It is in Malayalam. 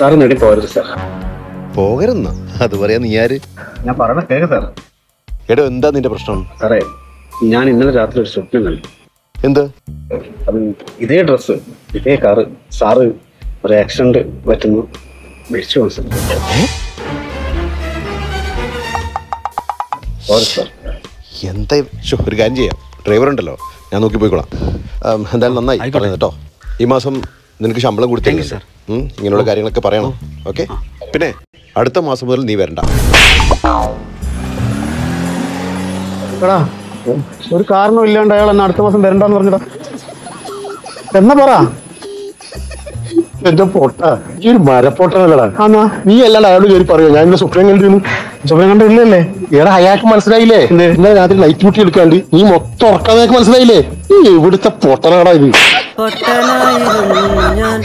സാറ് നേടി പോകരുത് സാർ. പോകരുന്നോ? അത് പറയാ നീ ആര്? ഞാൻ പറയണ കേക്ക് സാർ. എടോ എന്താ നിന്റെ പ്രശ്നം? സാറേ ഞാൻ ഇന്നലെ രാത്രി ഒരു സ്വപ്നം കണ്ടു. എന്ത്? അത് ഇതേ ഡ്രസ്സ് ഇതേ കാറ് സാറ് ഒരു ആക്സിഡന്റ് പറ്റുന്നു. മരിച്ചു പോകും സാർ. Sorry sir. എന്താ ശ്ശോ, ഒരു കാര്യം ചെയ്യാം. ഡ്രൈവർ ഉണ്ടല്ലോ. ഞാൻ നോക്കി പോയിക്കോളാം. ആം, എന്തായാലും നന്നായി. പറയുന്നത് കേട്ടോ. ഈ മാസം നിനക്ക് ശമ്പളം കൊടുത്തേക്കും സാർ ഇങ്ങനെയുള്ള കാര്യങ്ങളൊക്കെ പറയണം. ഓക്കെ പിന്നെ അടുത്ത മാസം മുതൽ നീ വരണ്ട. എടാ ഒരു കാരണം ഇല്ലാണ്ട് അയാൾ എന്നെ അടുത്ത മാസം വരണ്ടെന്ന് പറഞ്ഞടാ എന്നാ പറ? എന്റെ പൊട്ട ഈ ഒരു മരപ്പൊട്ടനല്ലടാ. ആന്നാ? നീ അല്ലാണ്ട് അയാളോട് കയറി പറയോ? ഞാൻ ഇന്ന് സ്വപ്നം കണ്ടിരുന്നു. സ്വപ്നം കണ്ടില്ലല്ലേ എടാ അയാൾക്ക് മനസ്സിലായില്ലേ? ഇന്നലെ രാത്രി നൈറ്റ് മുട്ടി എടുക്കാണ്ട് നീ മൊത്തം ഉറക്കാൻ നിനക്ക് മനസ്സിലായില്ലേ? നീ എവിടുത്തെ പൊട്ടനാടാ ഇത്? പൊട്ടനായിരുന്നു ഞാൻ.